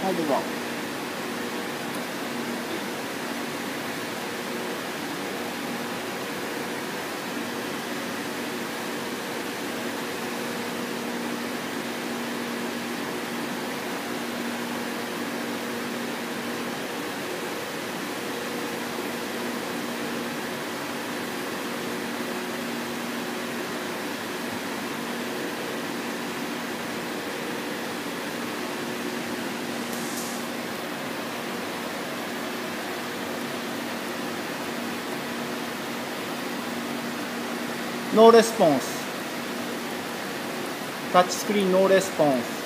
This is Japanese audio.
はいど ノーレスポンス。タッチスクリーンノーレスポンス。